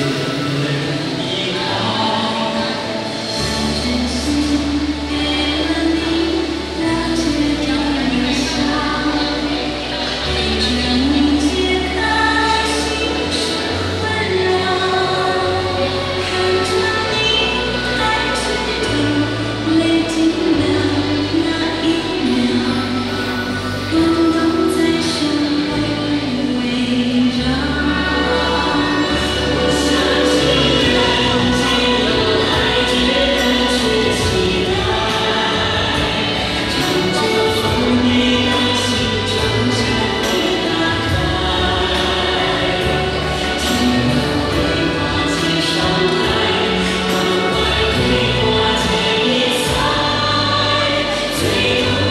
Amen. sweet.